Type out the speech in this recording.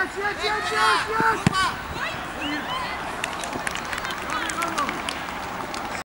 Yes, 接